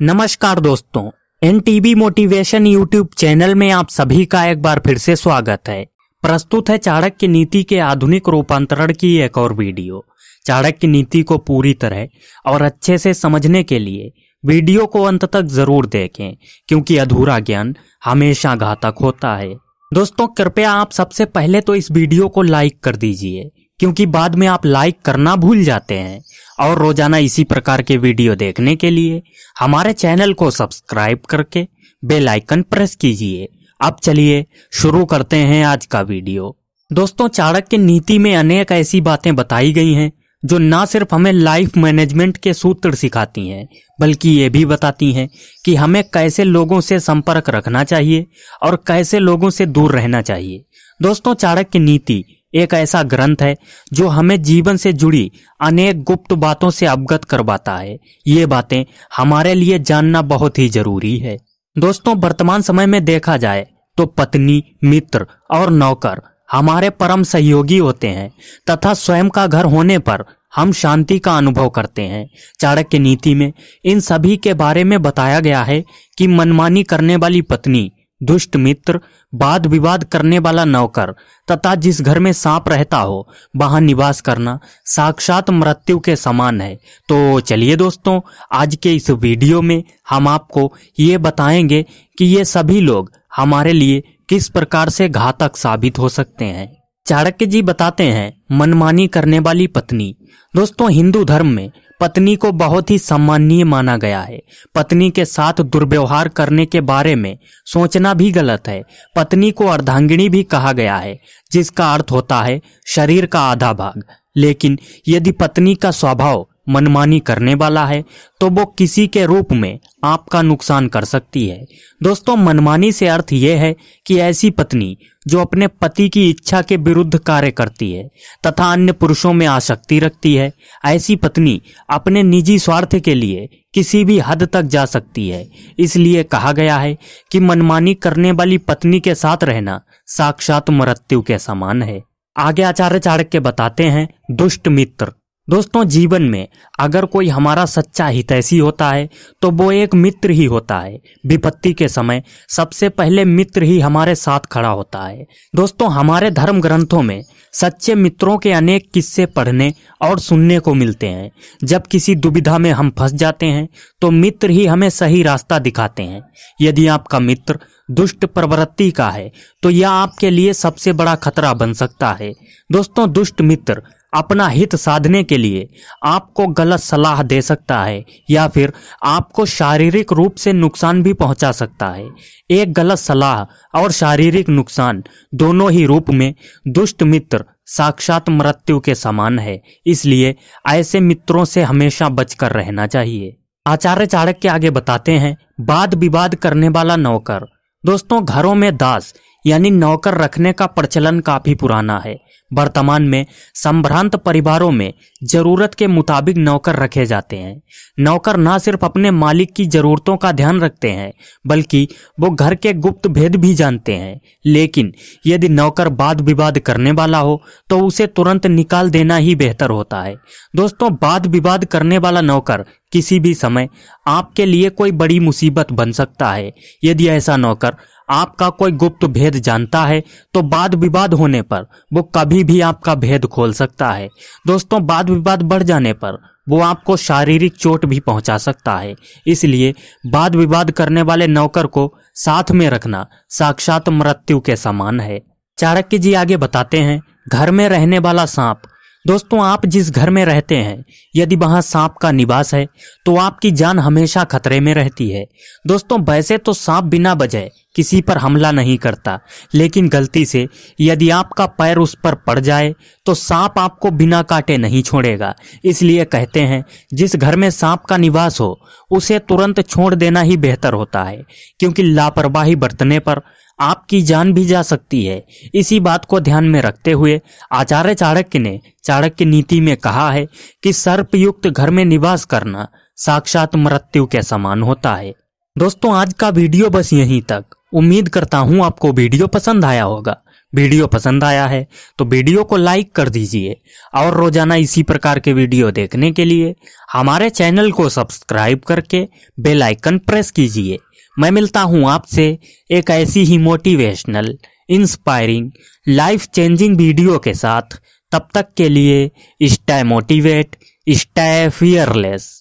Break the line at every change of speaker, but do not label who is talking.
नमस्कार दोस्तों N TV motivation YouTube channel में आप सभी का एक बार फिर से स्वागत है। प्रस्तुत है चाणक्य नीति के आधुनिक रूपांतरण की एक और वीडियो। चाणक्य नीति को पूरी तरह और अच्छे से समझने के लिए वीडियो को अंत तक ज़रूर देखें, क्योंकि अधूरा ज्ञान हमेशा घातक होता है। दोस्तों, कृपया आप सबसे पहले तो इस वीडियो को लाइक कर दीजिए क्योंकि बाद में आप लाइक करना भूल जाते हैं। और रोज़ाना इसी प्रकार के वीडियो देखने के लिए हमारे चैनल को सब्सक्राइब करके बेल आइकन प्रेस कीजिए। अब चलिए शुरू करते हैं आज का वीडियो। दोस्तों, चाणक्य नीति में अनेक ऐसी बातें बताई गई हैं, जो ना सिर्फ़ हमें लाइफ मैनेजमेंट के सूत्र सिखाती हैं, बल्कि ये भी बताती हैं कि हमें कैसे लोगों से संपर्क रखना चाहिए और कैसे लोगों से दूर रहना चाहिए। दोस्तों, चाणक्य नीति एक ऐसा ग्रंथ है जो हमें जीवन से जुड़ी अनेक गुप्त बातों से अवगत करवाता है। ये बातें हमारे लिए जानना बहुत ही ज़रूरी है। दोस्तों, वर्तमान समय में देखा जाए तो पत्नी, मित्र और नौकर हमारे परम सहयोगी होते हैं तथा स्वयं का घर होने पर हम शांति का अनुभव करते हैं। चाणक्य नीति में इन सभी के बारे में बताया गया है कि मनमानी करने वाली पत्नी दुष्ट मित्र, वाद विवाद करने वाला नौकर, तथा जिस घर में सांप रहता हो, वहाँ निवास करना साक्षात मृत्यु के समान है। तो चलिए दोस्तों, आज के इस वीडियो में हम आपको ये बताएँगे कि ये सभी लोग हमारे लिए किस प्रकार से घातक साबित हो सकते हैं। चाणक्य जी बताते हैं, मनमानी करने वाली पत्नी। दोस्तों, हिंदू धर्म में पत्नी को बहुत ही सम्माननीय माना गया है। पत्नी के साथ दुर्व्यवहार करने के बारे में सोचना भी गलत है। पत्नी को अर्धांगिणी भी कहा गया है, जिसका अर्थ होता है शरीर का आधा भाग। लेकिन यदि पत्नी का स्वभाव मनमानी करने वाला है तो वो किसी के रूप में आपका नुकसान कर सकती है। दोस्तों, मनमानी से अर्थ यह है कि ऐसी पत्नी जो अपने पति की इच्छा के विरुद्ध कार्य करती है तथा अन्य पुरुषों में आसक्ति रखती है, ऐसी पत्नी अपने निजी स्वार्थ के लिए किसी भी हद तक जा सकती है। इसलिए कहा गया है कि मनमानी करने वाली पत्नी के साथ रहना साक्षात मृत्यु के समान है। आगे आचार्य चाणक्य बताते हैं, दुष्ट मित्र। दोस्तों, जीवन में अगर कोई हमारा सच्चा हितैषी होता है तो वो एक मित्र ही होता है। विपत्ति के समय सबसे पहले मित्र ही हमारे साथ खड़ा होता है। दोस्तों, हमारे धर्म ग्रंथों में सच्चे मित्रों के अनेक किस्से पढ़ने और सुनने को मिलते हैं। जब किसी दुविधा में हम फंस जाते हैं तो मित्र ही हमें सही रास्ता दिखाते हैं। यदि आपका मित्र दुष्ट प्रवृत्ति का है तो यह आपके लिए सबसे बड़ा खतरा बन सकता है। दोस्तों, दुष्ट मित्र अपना हित साधने के लिए आपको गलत सलाह दे सकता है, या फिर आपको शारीरिक रूप से नुकसान भी पहुँचा सकता है। एक गलत सलाह और शारीरिक नुकसान दोनों ही रूप में दुष्ट मित्र साक्षात मृत्यु के समान है। इसलिए ऐसे मित्रों से हमेशा बचकर रहना चाहिए। आचार्य चाणक्य आगे बताते हैं वाद विवाद करने वाला नौकर। दोस्तों, घरों में दास यानी नौकर रखने का प्रचलन काफ़ी पुराना है। वर्तमान में संभ्रांत परिवारों में ज़रूरत के मुताबिक नौकर रखे जाते हैं। नौकर न सिर्फ़ अपने मालिक की जरूरतों का ध्यान रखते हैं, बल्कि वो घर के गुप्त भेद भी जानते हैं। लेकिन यदि नौकर वाद विवाद करने वाला हो तो उसे तुरंत निकाल देना ही बेहतर होता है। दोस्तों, वाद विवाद करने वाला नौकर किसी भी समय आपके लिए कोई बड़ी मुसीबत बन सकता है। यदि ऐसा नौकर आपका कोई गुप्त भेद जानता है तो वाद विवाद होने पर वो कभी भी आपका भेद खोल सकता है। दोस्तों, वाद विवाद बढ़ जाने पर वो आपको शारीरिक चोट भी पहुँचा सकता है। इसलिए वाद विवाद करने वाले नौकर को साथ में रखना साक्षात मृत्यु के समान है। चाणक्य जी आगे बताते हैं, घर में रहने वाला सांप। दोस्तों, आप जिस घर में रहते हैं, यदि वहाँ सांप का निवास है तो आपकी जान हमेशा खतरे में रहती है। दोस्तों, वैसे तो सांप बिना वजह किसी पर हमला नहीं करता। लेकिन गलती से यदि आपका पैर उस पर पड़ जाए तो सांप आपको बिना काटे नहीं छोड़ेगा। इसलिए कहते हैं, जिस घर में सांप का निवास हो, उसे तुरंत छोड़ देना ही बेहतर होता है, क्योंकि लापरवाही बरतने पर आपकी जान भी जा सकती है। इसी बात को ध्यान में रखते हुए आचार्य चाणक्य ने चाणक्य नीति में कहा है कि सर्पयुक्त घर में निवास करना साक्षात मृत्यु के समान होता है। दोस्तों, आज का वीडियो बस यहीं तक। उम्मीद करता हूँ आपको वीडियो पसंद आया होगा। वीडियो पसंद आया है तो वीडियो को लाइक कर दीजिए और रोज़ाना इसी प्रकार के वीडियो देखने के लिए हमारे चैनल को सब्सक्राइब करके बेल आइकन प्रेस कीजिए। मैं मिलता हूँ आपसे एक ऐसी ही motivational inspiring life changing video के साथ। तब तक के लिए स्टे मोटिवेट स्टे फियरलेस